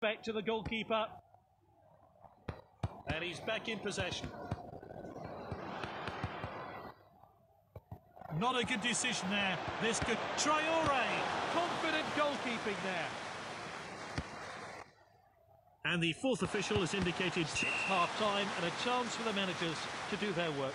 Back to the goalkeeper. And he's back in possession. Not a good decision there. This could. Traore, confident goalkeeping there. And the fourth official has indicated it's half time and a chance for the managers to do their work.